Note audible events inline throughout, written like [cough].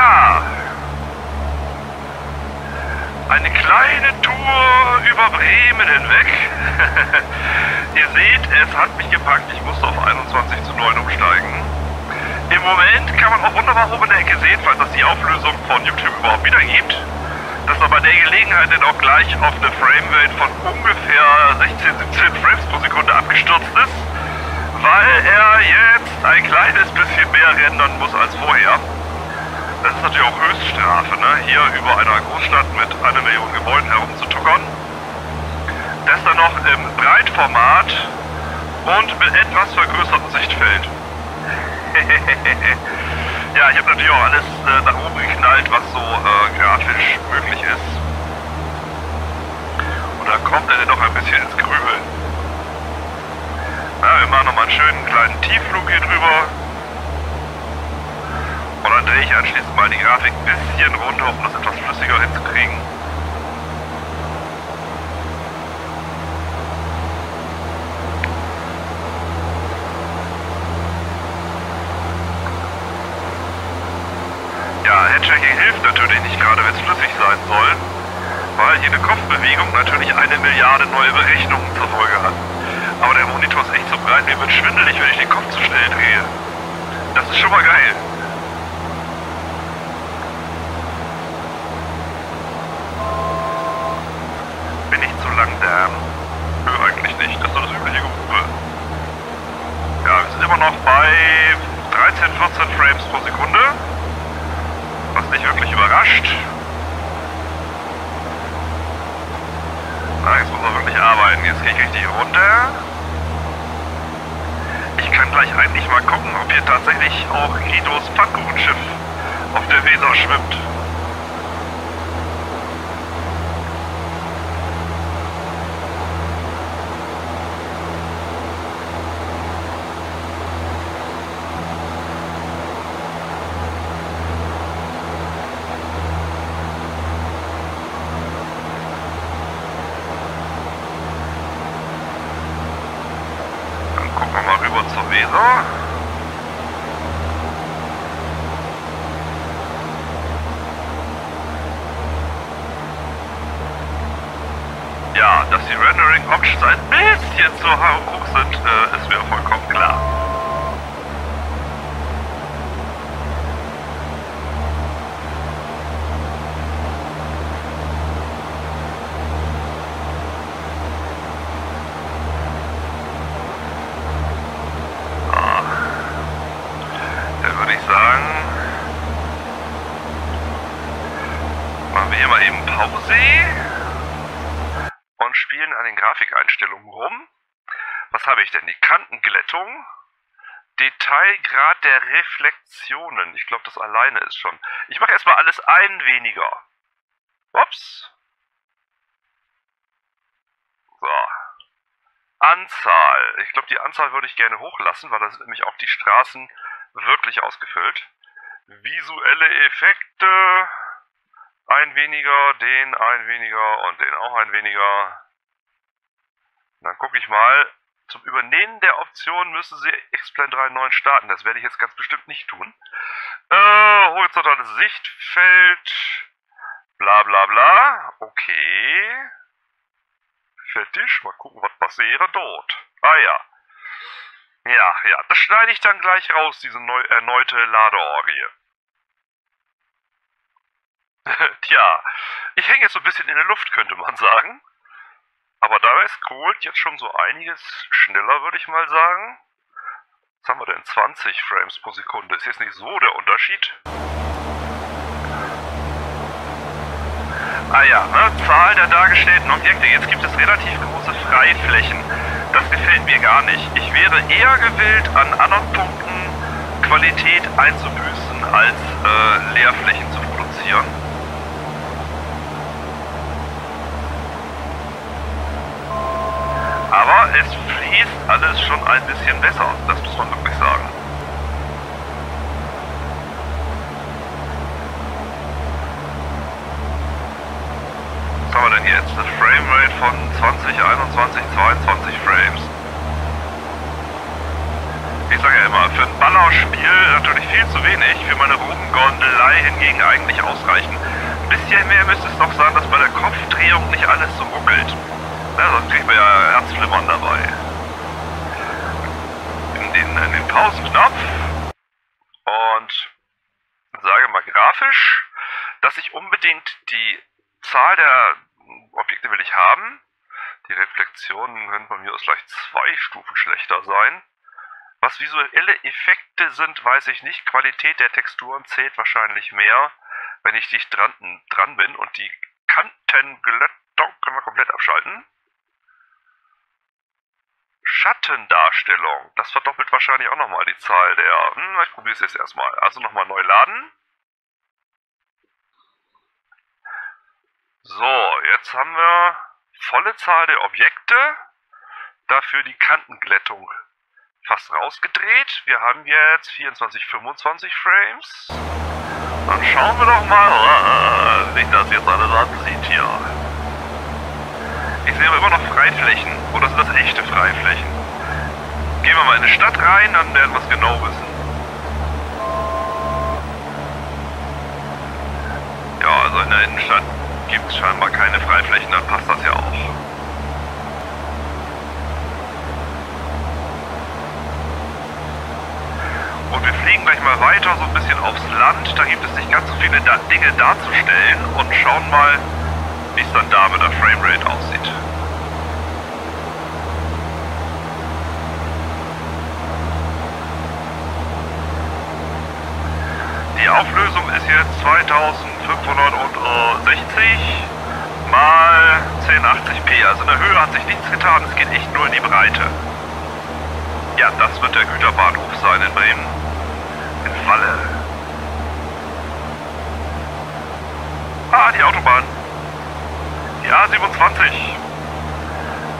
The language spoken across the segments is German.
Ja. Eine kleine Tour über Bremen hinweg. [laughs] Ihr seht, es hat mich gepackt. Ich musste auf 21 zu 9 umsteigen. Im Moment kann man auch wunderbar oben in der Ecke sehen, falls das die Auflösung von YouTube überhaupt wiedergibt, dass er bei der Gelegenheit dann auch gleich auf eine Framerate von ungefähr 16, 17 Frames pro Sekunde abgestürzt ist, weil er jetzt ein kleines bisschen mehr rendern muss als vorher. Das ist natürlich auch Höchststrafe, ne? hier über einer Großstadt mit einer Million Gebäuden herumzutuckern. Das dann noch im Breitformat und mit etwas vergrößertem Sichtfeld. [laughs] ja, ich habe natürlich auch alles äh, nach oben geknallt, was so äh, grafisch möglich ist. Und da kommt er dann noch ein bisschen ins Grübeln. Ja, wir machen nochmal einen schönen kleinen Tiefflug hier drüber. Dann drehe ich anschließend mal die Grafik ein bisschen runter, um das etwas flüssiger hinzukriegen. Ja, Headchecking hilft natürlich nicht gerade, wenn es flüssig sein soll, weil jede Kopfbewegung natürlich eine Milliarde neue Berechnungen zur Folge hat. Aber der Monitor ist echt so breit, mir wird schwindelig, wenn ich den Kopf zu schnell drehe. Das ist schon mal geil. Bin ich zu langsam? Nö, eigentlich nicht. Das ist doch das übliche Gerufe. Ja, wir sind immer noch bei 13, 14 Frames pro Sekunde. Was nicht wirklich überrascht. Na, jetzt muss man wirklich arbeiten. Jetzt gehe ich richtig runter. Ich kann gleich eigentlich mal gucken, ob hier tatsächlich auch Guidos Pfannkuchenschiff auf der Weser schwimmt. Dann gucken wir mal Weser. Ja, dass die Rendering Options ein bisschen zu hoch sind, äh, ist mir vollkommen Pause und spielen an den Grafikeinstellungen rum. Was habe ich denn? Die Kantenglättung, Detailgrad der Reflexionen. Ich glaube, das alleine ist schon. Ich mache erstmal alles ein weniger. Ups. So. Anzahl. Ich glaube, die Anzahl würde ich gerne hochlassen, weil da sind nämlich auch die Straßen wirklich ausgefüllt. Visuelle Effekte. Ein weniger, den ein weniger und den auch ein weniger. Dann gucke ich mal. Zum Übernehmen der Option müssen Sie X-Plan 3 neu starten. Das werde ich jetzt ganz bestimmt nicht tun. Äh, horizontales Sichtfeld. Bla bla bla. Okay. Fertig. Mal gucken, was passiert dort. Ah ja. Ja, ja. Das schneide ich dann gleich raus, diese neu, erneute Ladeorgie. [laughs] Tja, ich hänge jetzt so ein bisschen in der Luft, könnte man sagen. Aber dabei ist Cold jetzt schon so einiges schneller, würde ich mal sagen. Was haben wir denn? 20 Frames pro Sekunde. Ist jetzt nicht so der Unterschied. Ah ja, ne? Zahl der dargestellten Objekte. Jetzt gibt es relativ große Freiflächen. Das gefällt mir gar nicht. Ich wäre eher gewillt, an anderen Punkten Qualität einzubüßen, als äh, Leerflächen zu alles schon ein bisschen besser, das muss man wirklich sagen. Was haben wir denn jetzt? Eine Framerate von 20, 21, 22 Frames. Ich sage ja immer, für ein Ballerspiel natürlich viel zu wenig, für meine Rumgondelei hingegen eigentlich ausreichen. Ein bisschen mehr müsste es doch sein, dass bei der Kopfdrehung nicht alles so ruckelt. Na, sonst kriegt man ja Herzflimmern dabei. In den, in den Pausenknopf und sage mal grafisch, dass ich unbedingt die Zahl der Objekte will ich haben. Die Reflexionen können bei mir aus gleich zwei Stufen schlechter sein. Was visuelle Effekte sind, weiß ich nicht. Qualität der Texturen zählt wahrscheinlich mehr, wenn ich dicht dran, dran bin. Und die Kantenglättung können wir komplett abschalten. Schattendarstellung. Das verdoppelt wahrscheinlich auch nochmal die Zahl der... Hm, ich probiere es jetzt erstmal. Also nochmal neu laden. So, jetzt haben wir volle Zahl der Objekte. Dafür die Kantenglättung fast rausgedreht. Wir haben jetzt 24, 25 Frames. Dann schauen wir doch mal, wie sich das jetzt alles ansieht hier. Ich sehe aber immer noch Freiflächen. Oder sind das echte Freiflächen? Gehen wir mal in eine Stadt rein, dann werden wir es genau wissen. Ja, also in der Innenstadt gibt es scheinbar keine Freiflächen, dann passt das ja auch. Und wir fliegen gleich mal weiter so ein bisschen aufs Land. Da gibt es nicht ganz so viele da Dinge darzustellen und schauen mal, wie es dann da mit der Framerate aussieht. Die Auflösung ist jetzt 2560 mal 1080p. Also in der Höhe hat sich nichts getan, es geht echt nur in die Breite. Ja, das wird der Güterbahnhof sein in Bremen. Falle. Ah, die Autobahn. Die A27.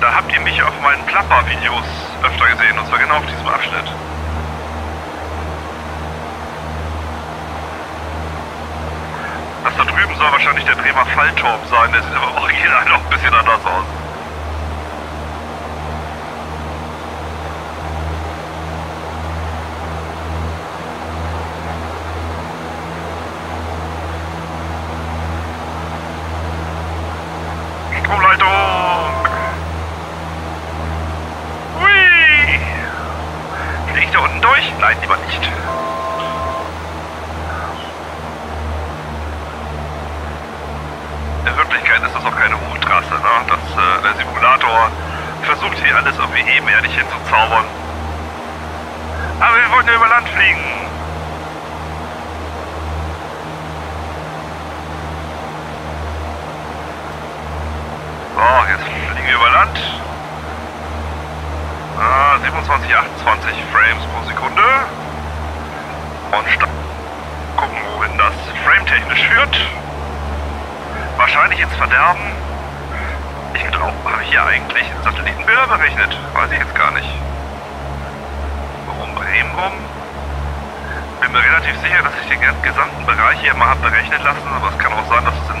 Da habt ihr mich auf meinen Klapper-Videos öfter gesehen, und zwar genau auf diesem Abschnitt. Das da drüben soll wahrscheinlich der Bremer Fallturm sein, der sieht aber original noch ein bisschen anders aus. wir wollten über Land fliegen. So, jetzt fliegen wir über Land. Ah, 27, 28 Frames pro Sekunde. Und gucken, wohin das frame-technisch führt. Wahrscheinlich ins Verderben. Ich glaube, habe ich hier eigentlich Satellitenbilder berechnet? Weiß ich jetzt gar nicht. Minimum. Bin mir relativ sicher, dass ich den gesamten Bereich hier mal habe berechnen lassen, aber es kann auch sein, dass es in,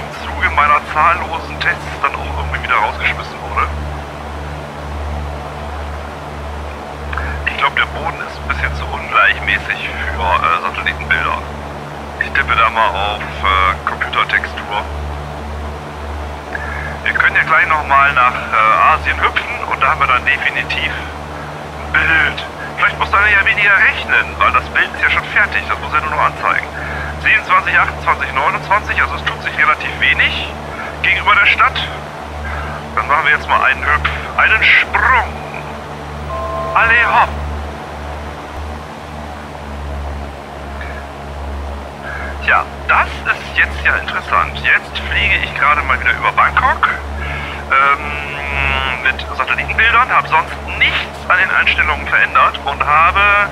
im Zuge meiner zahllosen Tests dann auch irgendwie wieder rausgeschmissen wurde. Ich glaube, der Boden ist ein bisschen zu ungleichmäßig für äh, Satellitenbilder. Ich tippe da mal auf äh, Computertextur. Wir können ja gleich nochmal nach äh, Asien hüpfen und da haben wir dann definitiv ein Bild Vielleicht muss einer ja weniger rechnen, weil das Bild ist ja schon fertig. Das muss er nur noch anzeigen. 27, 28, 29, also es tut sich relativ wenig gegenüber der Stadt. Dann machen wir jetzt mal einen Hüpf, einen Sprung. Alle hopp. Tja, das ist jetzt ja interessant. Jetzt fliege ich gerade mal wieder über Bangkok. Ähm, mit Satellitenbildern, habe sonst nichts an den Einstellungen verändert und habe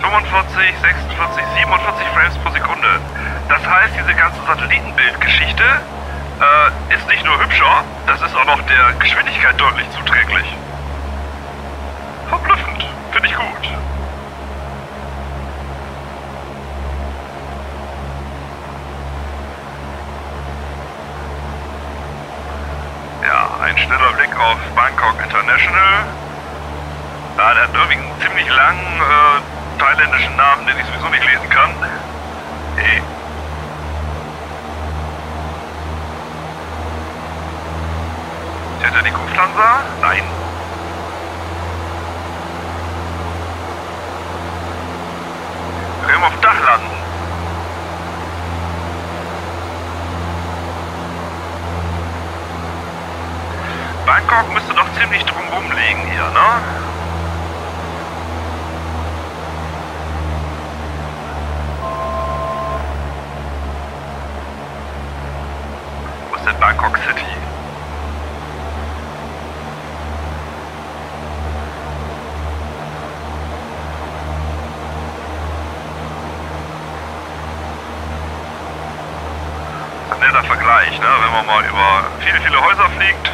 45, 46, 47 Frames pro Sekunde. Das heißt, diese ganze Satellitenbildgeschichte äh, ist nicht nur hübscher, das ist auch noch der Geschwindigkeit deutlich zuträglich. langen äh, thailändischen Namen, den ich sowieso nicht lesen kann. Hey. Ist das ja die Lufthansa? Nein. Wir haben auf Dach landen. Netter Vergleich, ne? Wenn man mal über viele, viele Häuser fliegt.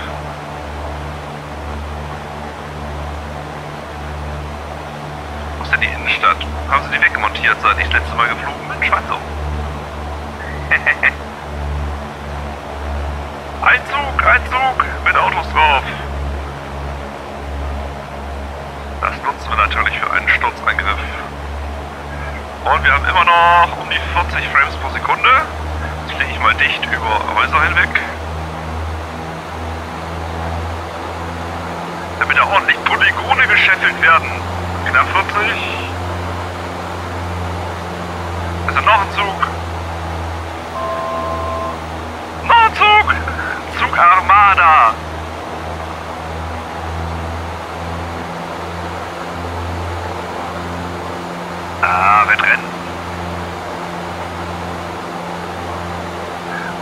Wo ist denn die Innenstadt? Haben sie die wegmontiert, seit ich das letzte Mal geflogen bin? Scheint so. [laughs] ein Zug, ein Zug mit Autos drauf. Das nutzen wir natürlich für einen Sturzangriff. Und wir haben immer noch um die 40 Frames pro Sekunde. Mal dicht über Häuser hinweg. Damit da ordentlich Polygone gescheffelt werden. Knapp 40. Es ist noch ein Zug. Noch ein Zug. Zug Armada. Ah, Wettrennen.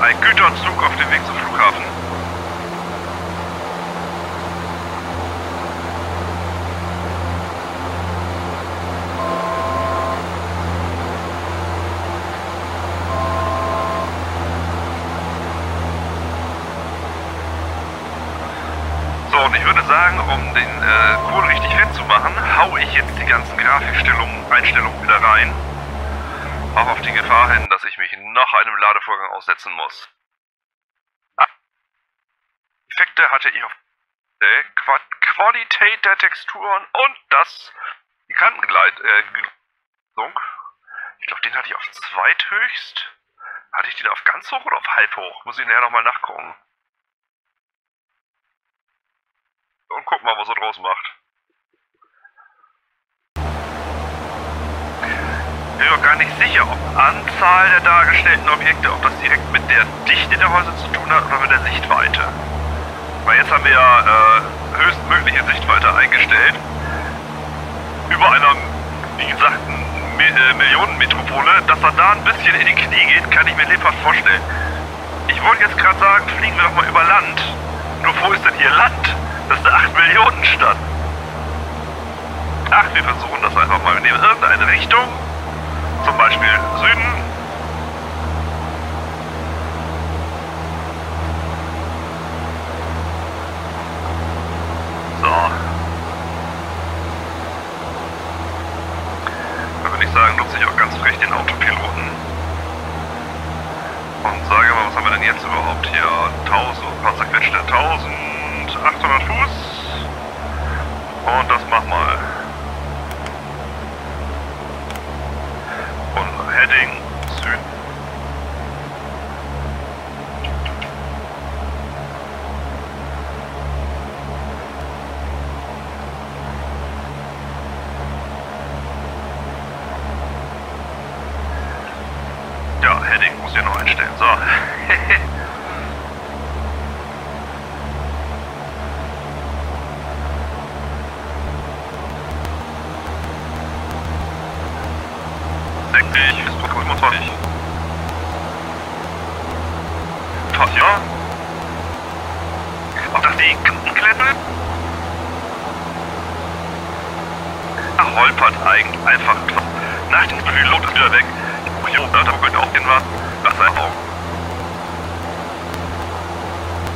Ein Güterzug auf dem Weg zum Flughafen. So, und ich würde sagen, um den äh, Kohl richtig fett zu machen, hau ich jetzt die ganzen Grafikstellungen, Einstellungen wieder rein. Auch auf die Gefahr hin, dass ich mich noch einem Ladevorgang aussetzen muss. Effekte hatte ich auf der Qua Qualität der Texturen und das die Kantengleitung. Äh, ich glaube, den hatte ich auf zweithöchst. Hatte ich den auf ganz hoch oder auf halb hoch? Muss ich nachher nochmal nachgucken. Und guck mal, was er draus macht. Ich bin mir gar nicht sicher, ob Anzahl der dargestellten Objekte, ob das direkt mit der Dichte der Häuser zu tun hat oder mit der Sichtweite. Weil jetzt haben wir ja äh, höchstmögliche Sichtweite eingestellt. Über einer, wie gesagt, Mi äh, Millionenmetropole, dass er da ein bisschen in die Knie geht, kann ich mir lebhaft vorstellen. Ich wollte jetzt gerade sagen, fliegen wir doch mal über Land. Nur wo ist denn hier Land? Das ist eine 8 Millionen Stadt. Ach, wir versuchen das einfach mal. Wir nehmen irgendeine Richtung. Zum Beispiel Süden. So. Da würde ich sagen, nutze ich auch ganz frech den Autopiloten. Und sage mal, was haben wir denn jetzt überhaupt hier? 1000, paar zerquetschte 1800 Fuß. Und das mach mal. Und Heading Süden. Ja, Heading muss ich noch einstellen. So. Sechzig bis 25. Fast ja. Das die Kanten klettert? Ach, holpert eigentlich einfach. Nach dem Pilot ist wieder weg. Jo, da könnte auch den. Das ist ein Auge.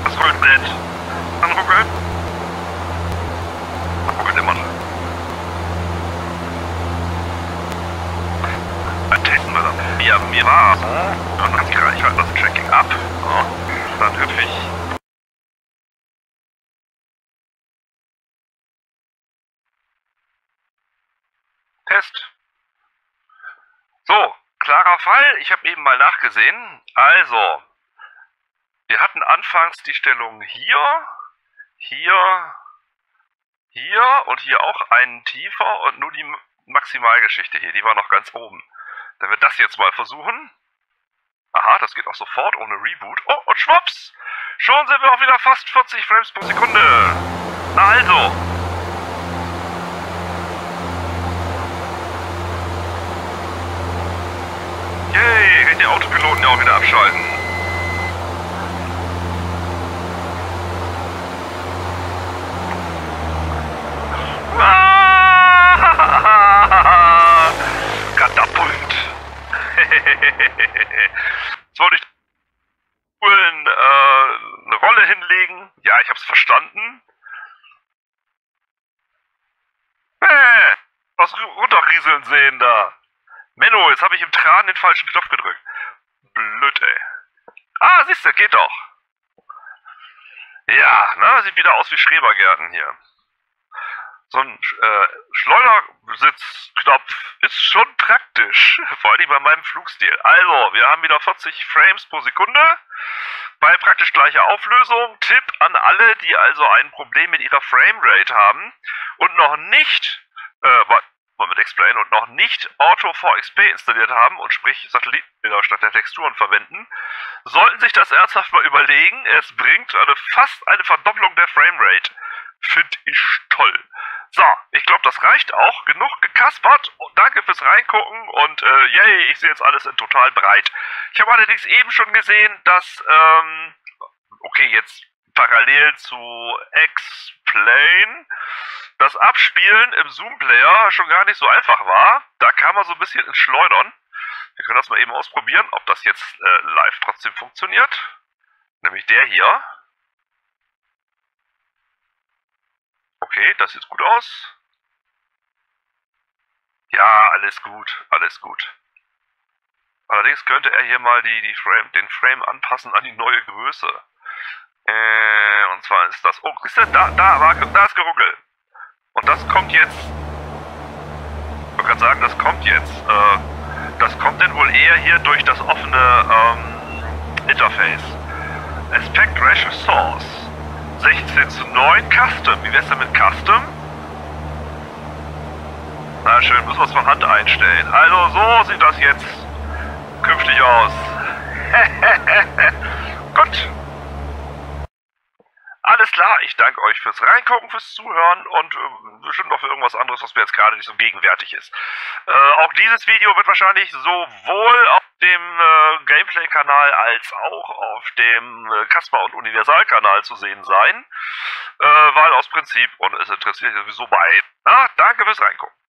Das ruckelt nicht. Dann. Das ruckelt immer noch. Dann testen Ja, mir war's. Dann klar, ich halte das Tracking ab. So. Dann hüpfe ich. Test. klarer Fall. Ich habe eben mal nachgesehen. Also, wir hatten anfangs die Stellung hier, hier, hier und hier auch einen tiefer und nur die Maximalgeschichte hier, die war noch ganz oben. Wenn wir das jetzt mal versuchen. Aha, das geht auch sofort ohne Reboot. Oh, und schwupps! Schon sind wir auch wieder fast 40 Frames pro Sekunde. Na also. Yay, ich den Autopiloten ja auch wieder abschalten. Ah! Katapult. Jetzt wollte ich coolen, äh, eine Rolle hinlegen. Ja, ich hab's verstanden. Äh, was runterrieseln sehen da. Menno, jetzt habe ich im Tran den falschen Knopf gedrückt. Blöd, ey. Ah, siehst du, geht doch. Ja, na, sieht wieder aus wie Schrebergärten hier. So ein äh, Schleudersitzknopf ist schon praktisch, [laughs] vor allem bei meinem Flugstil. Also, wir haben wieder 40 Frames pro Sekunde bei praktisch gleicher Auflösung. Tipp an alle, die also ein Problem mit ihrer Framerate haben und noch nicht, äh, mit Explain und noch nicht Auto 4XP installiert haben und sprich Satellitenbilder statt der Texturen verwenden, sollten sich das ernsthaft mal überlegen. Es bringt eine, fast eine Verdopplung der Framerate. Finde ich toll. So, ich glaube, das reicht auch. Genug gekaspert. Und danke fürs Reingucken und äh, yay, ich sehe jetzt alles in total breit. Ich habe allerdings eben schon gesehen, dass, ähm, okay, jetzt parallel zu X-Plane das Abspielen im Zoom-Player schon gar nicht so einfach war. Da kam man so ein bisschen ins Schleudern. Wir können das mal eben ausprobieren, ob das jetzt äh, live trotzdem funktioniert. Nämlich der hier. Okay, das sieht gut aus. Ja, alles gut, alles gut. Allerdings könnte er hier mal die, die Frame, den Frame anpassen an die neue Größe. Äh, und zwar ist das... Oh, du, da, da, war, da ist geruckelt. Und das kommt jetzt. Ich wollte gerade sagen, das kommt jetzt. Äh, das kommt denn wohl eher hier durch das offene ähm, Interface. Aspect Ratio Source. 16 zu 9 Custom. Wie wär's denn mit Custom? Na schön, müssen wir es von Hand einstellen. Also so sieht das jetzt künftig aus. [laughs] Gut. Alles klar, ich danke euch fürs Reingucken, fürs Zuhören und äh, bestimmt noch für irgendwas anderes, was mir jetzt gerade nicht so gegenwärtig ist. Äh, auch dieses Video wird wahrscheinlich sowohl auf dem äh, Gameplay-Kanal als auch auf dem äh, Kasper- und Universal-Kanal zu sehen sein, äh, weil aus Prinzip und es interessiert sowieso bei. Na, danke fürs Reingucken.